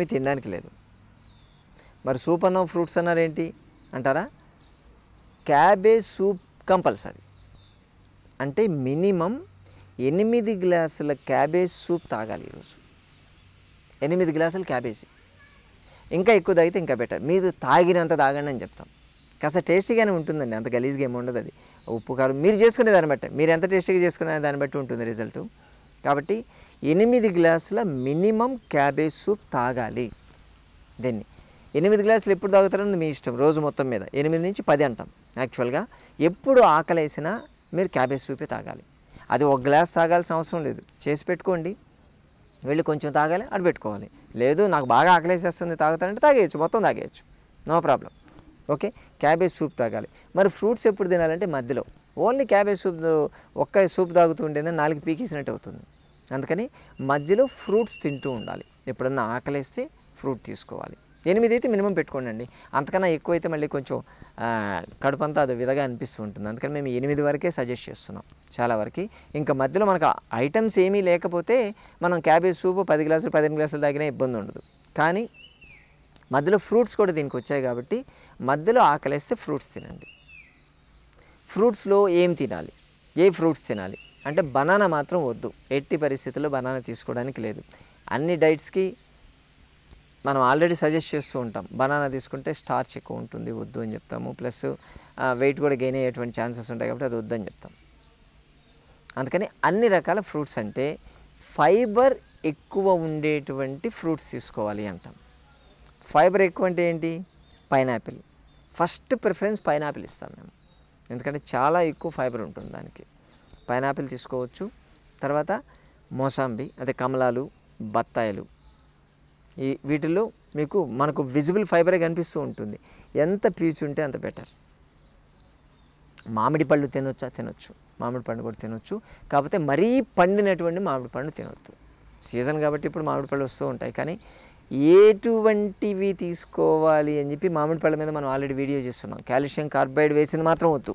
ఏమీ తినడానికి లేదు. మరి సూప్ అన్నం ఫ్రూట్స్ అన్నారు ఏంటి? అంటారా? Cabbage soup compulsory. అంటే మినిమం ఎనిమిది గ్లాసుల క్యాబేజ్ సూప్ తాగాలి ఈరోజు. ఎనిమిది గ్లాసులు క్యాబేజీ. ఇంకా ఎక్కువ తాగితే ఇంకా బెటర్. మీరు తాగినంత తాగండి అని చెప్తాం. కాస్త టేస్టీగానే ఉంటుందండి. అంత గలీజ్గా ఏమి ఉండదు అది. ఉప్పు కారం మీరు చేసుకునే దాన్ని బట్టి. మీరు ఎంత టేస్టీగా చేసుకునే దాన్ని బట్టి ఉంటుంది రిజల్ట్. కాబట్టి ఎనిమిది గ్లాసుల మినిమం క్యాబేజ్ సూప్ తాగాలి. దీన్ని. ఎనిమిది గ్లాసులు ఎప్పుడు తాగుతారని మీ ఇష్టం రోజు మొత్తం మీద. ఎనిమిది నుంచి పది అంటాం. యాక్చువల్గా ఎప్పుడు ఆకలేసినా మీరు క్యాబేజ్ సూపే తాగాలి. అది ఒక గ్లాస్ తాగాల్సిన అవసరం లేదు. చేసి పెట్టుకోండి. వెళ్ళి కొంచెం తాగాలి అటు పెట్టుకోవాలి. లేదు నాకు బాగా ఆకలేసేస్తుంది తాగుతానంటే తాగేయచ్చు మొత్తం తాగేయచ్చు. No problem. Okay? Cabbage soup తాగాలి. మరి ఫ్రూట్స్ ఎప్పుడు తినాలంటే మధ్యలో. ఓన్లీ క్యాబేజ్ సూప్ ఒక్క సూప్ తాగుతూ ఉంటేనే నాలుగు పీకేసినట్టు అవుతుంది. అందుకని మధ్యలో ఫ్రూట్స్ తింటూ ఉండాలి. ఎప్పుడన్నా ఆకలేస్తే ఫ్రూట్ తీసుకోవాలి. ఎనిమిది అయితే మినిమం పెట్టుకోండి అండి అంతకన్నా ఎక్కువ అయితే మళ్ళీ కొంచెం కడుపంతా అది విధగా అనిపిస్తూ ఉంటుంది. అందుకని మేము ఎనిమిది వరకే సజెస్ట్ చేస్తున్నాం. చాలా వరకు. ఇంకా మధ్యలో మనకు ఐటమ్స్ ఏమీ లేకపోతే మనం క్యాబేజ్ సూప్ పది గ్లాసులు పదిహేను గ్లాసులు తాగినా ఇబ్బంది ఉండదు. కానీ మధ్యలో ఫ్రూట్స్ కూడా దీనికి వచ్చాయి కాబట్టి మధ్యలో ఆకలేస్తే ఫ్రూట్స్ తినండి. ఫ్రూట్స్లో ఏం తినాలి? ఏ ఫ్రూట్స్ తినాలి? అంటే బనానా మాత్రం వద్దు. ఎట్టి పరిస్థితుల్లో బనానా తీసుకోవడానికి లేదు. అన్ని డైట్స్కి మనం ఆల్రెడీ సజెస్ట్ చేస్తూ ఉంటాం. బనానా తీసుకుంటే స్టార్చ్ ఎక్కువ ఉంటుంది వద్దు అని చెప్తాము. ప్లస్ వెయిట్ కూడా గెయిన్ అయ్యేటువంటి ఛాన్సెస్ ఉంటాయి కాబట్టి అది వద్దని చెప్తాం. అందుకని అన్ని రకాల ఫ్రూట్స్ అంటే ఫైబర్ ఎక్కువ ఉండేటువంటి ఫ్రూట్స్ తీసుకోవాలి అంటాం. ఫైబర్ ఎక్కువ అంటే ఏంటి? పైనాపిల్. ఫస్ట్ ప్రిఫరెన్స్ పైనాపిల్ ఇస్తాం మేము. ఎందుకంటే చాలా ఎక్కువ ఫైబర్ ఉంటుంది దానికి. పైనాపిల్ తీసుకోవచ్చు. తర్వాత మోసాంబి అదే కమలాలు బత్తాయిలు. ఈ వీటిల్లో మీకు మనకు విజిబుల్ ఫైబరే కనిపిస్తూ ఉంటుంది. ఎంత పీచు ఉంటే అంత బెటర్. మామిడి పళ్ళు తినొచ్చా? తినొచ్చు. మామిడి పండు కూడా తినొచ్చు. కాకపోతే మరీ పండినటువంటి మామిడి పండు తినొద్దు. సీజన్ కాబట్టి ఇప్పుడు మామిడి పళ్ళు వస్తూ ఉంటాయి. కానీ ఎటువంటివి తీసుకోవాలి అని చెప్పి మామిడి పళ్ళ మీద మనం ఆల్రెడీ వీడియో చేస్తున్నాం. కాల్షియం కార్బైడ్ వేసింది మాత్రం వద్దు.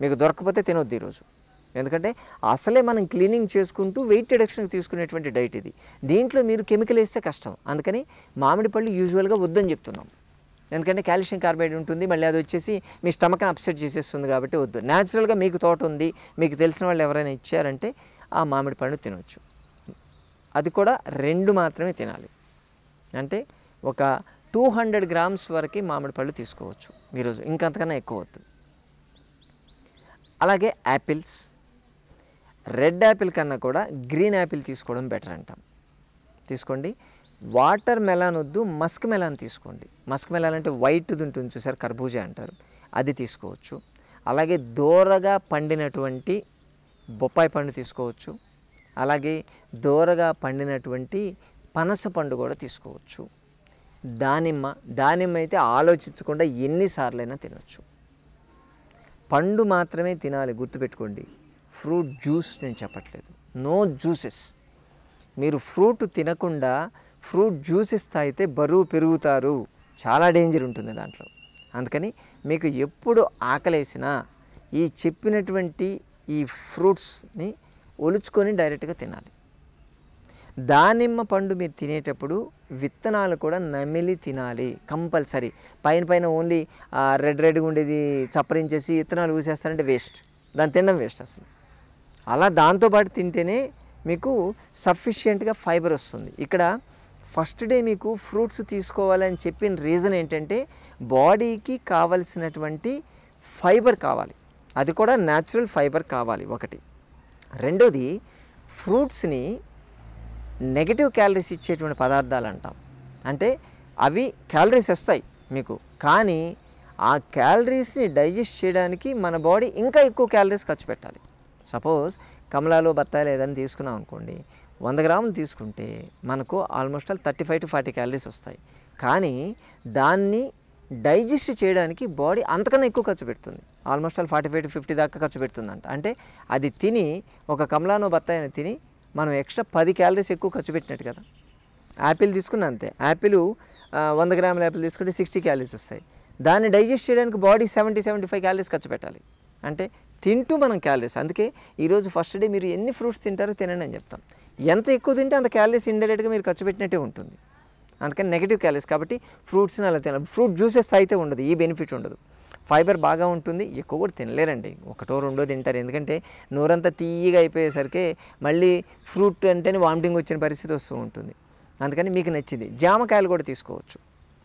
మీకు దొరకకపోతే తినొద్దు ఈరోజు. ఎందుకంటే అసలే మనం క్లీనింగ్ చేసుకుంటూ వెయిట్ రిడక్షన్కి తీసుకునేటువంటి డైట్ ఇది. దీంట్లో మీరు కెమికల్ వేస్తే కష్టం. అందుకని మామిడి పళ్ళు యూజువల్గా వద్దని చెప్తున్నాం. ఎందుకంటే కాల్షియం కార్బైడ్ ఉంటుంది మళ్ళీ అది వచ్చేసి మీ స్టమక్ని అప్సెట్ చేసేస్తుంది కాబట్టి వద్దు. న్యాచురల్గా మీకు తోట ఉంది మీకు తెలిసిన వాళ్ళు ఎవరైనా ఇచ్చారంటే ఆ మామిడి పండు తినవచ్చు అది కూడా రెండు మాత్రమే తినాలి. అంటే ఒక టూ హండ్రెడ్ గ్రామ్స్ వరకు మామిడి పళ్ళు తీసుకోవచ్చు. ఈరోజు ఇంకంతకన్నా ఎక్కువ వద్దు. అలాగే యాపిల్స్ రెడ్ యాపిల్ కన్నా కూడా గ్రీన్ యాపిల్ తీసుకోవడం బెటర్ అంటాం. తీసుకోండి. వాటర్ మెలాన్ వద్దు మస్క్ మెలాన్ తీసుకోండి. మస్క్ మెలాన్ అంటే వైట్ది ఉంటుంది చూసారు కర్బూజా అంటారు. అది తీసుకోవచ్చు. అలాగే దూరగా పండినటువంటి బొప్పాయి పండు తీసుకోవచ్చు. అలాగే దూరగా పండినటువంటి పనస పండు కూడా తీసుకోవచ్చు. దానిమ్మ దానిమ్మ అయితే ఆలోచించకుండా ఎన్నిసార్లైనా తినొచ్చు. పండు మాత్రమే తినాలి గుర్తుపెట్టుకోండి. ఫ్రూట్ జ్యూస్ నేను చెప్పట్లేదు. No juices. మీరు ఫ్రూట్ తినకుండా ఫ్రూట్ జ్యూసెస్ తాగితే బరువు పెరుగుతారు. చాలా డేంజర్ ఉంటుంది దాంట్లో. అందుకని మీకు ఎప్పుడు ఆకలేసినా ఈ చెప్పినటువంటి ఈ ఫ్రూట్స్ని ఒలుచుకొని డైరెక్ట్గా తినాలి. దానిమ్మ పండు మీరు తినేటప్పుడు విత్తనాలు కూడా నమిలి తినాలి. కంపల్సరీ. పైన పైన ఓన్లీ రెడ్ రెడ్గా ఉండేది చప్పరించేసి విత్తనాలు ఊసేస్తారంటే వేస్ట్. దాన్ని తినడం వేస్ట్ అసలు. అలా దాంతోపాటు తింటేనే మీకు సఫిషియెంట్గా ఫైబర్ వస్తుంది. ఇక్కడ ఫస్ట్ డే మీకు ఫ్రూట్స్ తీసుకోవాలని చెప్పిన రీజన్ ఏంటంటే బాడీకి కావలసినటువంటి ఫైబర్ కావాలి. అది కూడా న్యాచురల్ ఫైబర్ కావాలి ఒకటి. రెండోది ఫ్రూట్స్ని నెగటివ్ క్యాలరీస్ ఇచ్చేటువంటి పదార్థాలు అంటాం. అంటే అవి క్యాలరీస్ వస్తాయి మీకు. కానీ ఆ క్యాలరీస్ని డైజెస్ట్ చేయడానికి మన బాడీ ఇంకా ఎక్కువ క్యాలరీస్ ఖర్చు పెట్టాలి. సపోజ్ కమలాలు బత్తాయిలు ఏదైనా తీసుకున్నాం అనుకోండి వంద గ్రాములు తీసుకుంటే మనకు almost all thirty five to forty calories వస్తాయి. కానీ దాన్ని డైజెస్ట్ చేయడానికి బాడీ అంతకన్నా ఎక్కువ ఖర్చు పెడుతుంది. Almost all forty five to fifty దాకా ఖర్చు పెడుతుందంట. అంటే అది తిని ఒక కమలానో బత్తాయిని తిని మనం ఎక్స్ట్రా పది క్యాలరీస్ ఎక్కువ ఖర్చు పెట్టినట్టు కదా. యాపిల్ తీసుకున్న అంతే. యాపిల్ వంద గ్రాముల యాపిల్ తీసుకుంటే సిక్స్టీ క్యాలరీస్ వస్తాయి. దాన్ని డైజెస్ట్ చేయడానికి body seventy seventy five calories ఖర్చు పెట్టాలి. అంటే తింటూ మనం క్యాలరీస్ అందుకే ఈరోజు ఫస్ట్ డే మీరు ఎన్ని ఫ్రూట్స్ తింటారో తినండి అని చెప్తాం. ఎంత ఎక్కువ తింటే అంత క్యాలరీస్ ఇండైరెక్ట్గా మీరు ఖర్చు పెట్టినట్టే ఉంటుంది. అందుకని నెగిటివ్ క్యాలరీస్ కాబట్టి ఫ్రూట్స్ని అలా తినాలి. ఫ్రూట్ జ్యూసెస్ అయితే ఉండదు ఈ బెనిఫిట్ ఉండదు. ఫైబర్ బాగా ఉంటుంది ఎక్కువ కూడా తినలేరండి. ఒకటో రెండో తింటారు. ఎందుకంటే నోరంతా తీయగా అయిపోయేసరికి మళ్ళీ ఫ్రూట్ అంటేనే వామిటింగ్ వచ్చిన పరిస్థితి వస్తూ ఉంటుంది. అందుకని మీకు నచ్చింది. జామకాయలు కూడా తీసుకోవచ్చు.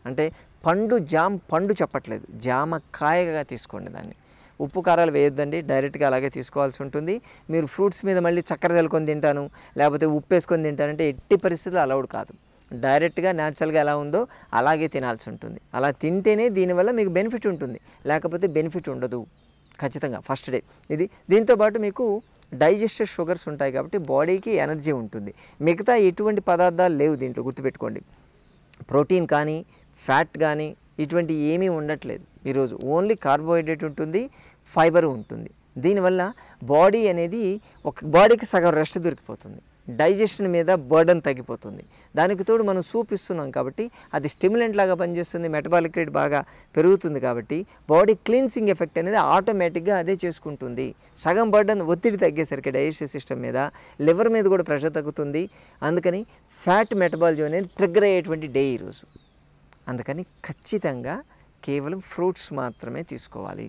అంటే పండు జామ్ పండు చెప్పట్లేదు. జామకాయగా తీసుకోండి దాన్ని. ఉప్పు కారాలు వేయొద్దండి. డైరెక్ట్గా అలాగే తీసుకోవాల్సి ఉంటుంది. మీరు ఫ్రూట్స్ మీద మళ్ళీ చక్కెర తెలుకొని తింటాను లేకపోతే ఉప్పు వేసుకొని తింటానంటే ఎట్టి పరిస్థితులు అలౌడ్ కాదు. డైరెక్ట్గా న్యాచురల్గా ఎలా ఉందో అలాగే తినాల్సి ఉంటుంది. అలా తింటేనే దీనివల్ల మీకు బెనిఫిట్ ఉంటుంది. లేకపోతే బెనిఫిట్ ఉండదు. ఖచ్చితంగా ఫస్ట్ డే. ఇది దీంతోపాటు మీకు డైజెస్టెడ్ షుగర్స్ ఉంటాయి కాబట్టి బాడీకి ఎనర్జీ ఉంటుంది. మిగతా ఎటువంటి పదార్థాలు లేవు దీంట్లో గుర్తుపెట్టుకోండి. ప్రోటీన్ కానీ ఫ్యాట్ కానీ ఇటువంటి ఏమీ ఉండట్లేదు. ఈరోజు ఓన్లీ కార్బోహైడ్రేట్ ఉంటుంది ఫైబర్ ఉంటుంది. దీనివల్ల బాడీ అనేది ఒక బాడీకి సగం రెస్ట్ దొరికిపోతుంది. డైజెషన్ మీద బర్డన్ తగ్గిపోతుంది. దానికి తోడు మనం సూప్ ఇస్తున్నాం కాబట్టి అది స్టిమ్యులెంట్ లాగా పనిచేస్తుంది మెటబాలిక్ రేట్ బాగా పెరుగుతుంది కాబట్టి బాడీ క్లీన్సింగ్ ఎఫెక్ట్ అనేది ఆటోమేటిక్గా అదే చేసుకుంటుంది. సగం బర్డన్ ఒత్తిడి తగ్గేసరికి డైజెస్టివ్ సిస్టమ్ మీద లివర్ మీద కూడా ప్రెషర్ తగ్గుతుంది. అందుకని ఫ్యాట్ మెటబాలజీ అనేది ట్రిగ్గర్ అయ్యేటువంటి డే ఈరోజు. అందుకని ఖచ్చితంగా కేవలం ఫ్రూట్స్ మాత్రమే తీసుకోవాలి.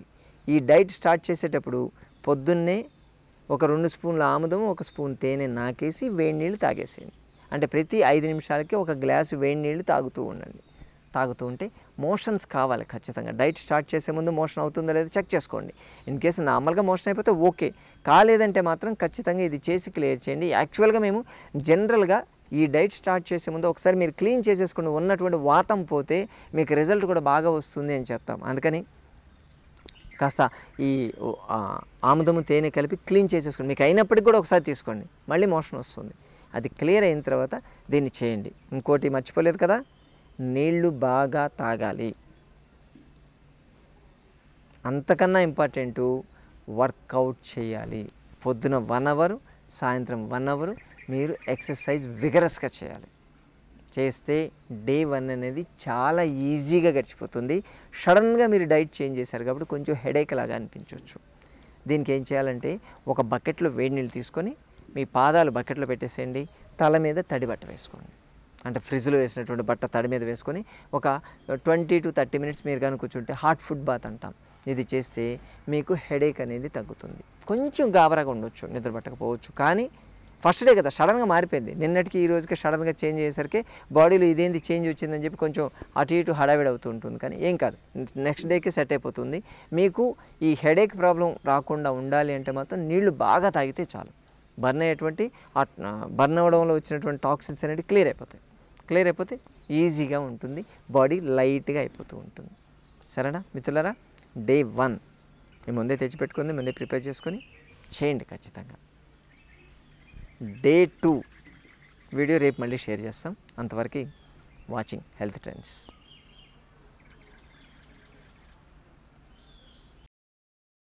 ఈ డైట్ స్టార్ట్ చేసేటప్పుడు పొద్దున్నే ఒక రెండు స్పూన్ల ఆముదం ఒక స్పూన్ తేనె నాకేసి వేడి నీళ్ళు తాగేసేయండి. అంటే ప్రతి ఐదు నిమిషాలకి ఒక గ్లాసు వేడి నీళ్ళు తాగుతూ ఉండండి. తాగుతూ ఉంటే మోషన్స్ కావాలి ఖచ్చితంగా. డైట్ స్టార్ట్ చేసే ముందు మోషన్ అవుతుందో లేదో చెక్ చేసుకోండి. ఇన్ కేసు నార్మల్గా మోషన్ అయిపోతే ఓకే. కాలేదంటే మాత్రం ఖచ్చితంగా ఇది చేసి క్లియర్ చేయండి. యాక్చువల్గా మేము జనరల్గా ఈ డైట్ స్టార్ట్ చేసే ముందు ఒకసారి మీరు క్లీన్ చేసేసుకుని ఉన్నటువంటి వాతం పోతే మీకు రిజల్ట్ కూడా బాగా వస్తుంది అని చెప్తాం. అందుకని కాస్త ఈ ఆముదము తేనె కలిపి క్లీన్ చేసేసుకోండి మీకు అయినప్పటికీ కూడా ఒకసారి తీసుకోండి. మళ్ళీ మోషన్ వస్తుంది. అది క్లియర్ అయిన తర్వాత దీన్ని చేయండి. ఇంకోటి మర్చిపోలేదు కదా? నీళ్ళు బాగా తాగాలి. అంతకన్నా ఇంపార్టెంట్ వర్కౌట్ చేయాలి. పొద్దున వన్ అవర్ సాయంత్రం వన్ అవర్ మీరు ఎక్సర్సైజ్ విగరస్గా చేయాలి. చేస్తే డే వన్ అనేది చాలా ఈజీగా గడిచిపోతుంది. సడన్గా మీరు డైట్ చేంజ్ చేశారు కాబట్టి కొంచెం హెడేక్ లాగా అనిపించవచ్చు దీనికి ఏం చేయాలంటే ఒక బకెట్లో వేడి నీళ్ళు తీసుకొని మీ పాదాలు బకెట్లో పెట్టేసేయండి. తల మీద తడి బట్ట వేసుకోండి. అంటే ఫ్రిడ్జ్లో వేసినటువంటి బట్ట తడి మీద వేసుకొని ఒక ట్వంటీ టు థర్టీ మినిట్స్ మీరు కానీ కూర్చుంటే హాట్ ఫుడ్ బాత్ అంటాం. ఇది చేస్తే మీకు హెడేక్ అనేది తగ్గుతుంది. కొంచెం గాబరాగా ఉండొచ్చు నిద్ర పట్టకపోవచ్చు. కానీ ఫస్ట్ డే కదా సడన్గా మారిపోయింది. నిన్నటికి ఈ రోజుకి సడన్గా చేంజ్ అయ్యేసరికి బాడీలో ఇదేంది చేంజ్ వచ్చిందని చెప్పి కొంచెం అటు ఇటు హడావిడి అవుతూ ఉంటుంది. కానీ ఏం కాదు నెక్స్ట్ డేకి సెట్ అయిపోతుంది. మీకు ఈ హెడేక్ ప్రాబ్లం రాకుండా ఉండాలి అంటే మాత్రం నీళ్ళు బాగా తాగితే చాలు. బర్న్ అయ్యేటువంటి బర్న్ అవ్వడంలో వచ్చినటువంటి టాక్సిన్స్ అనేవి క్లియర్ అయిపోతాయి. క్లియర్ అయిపోతే ఈజీగా ఉంటుంది. బాడీ లైట్గా అయిపోతూ ఉంటుంది. సరేనా? మిత్రులరా డే వన్. మీ ముందే తెచ్చిపెట్టుకుంది ముందే ప్రిపేర్ చేసుకొని చేయండి ఖచ్చితంగా. డే టూ వీడియో రేపు మళ్ళీ షేర్ చేస్తాం. అంతవరకు వాచింగ్ హెల్త్ ట్రెండ్స్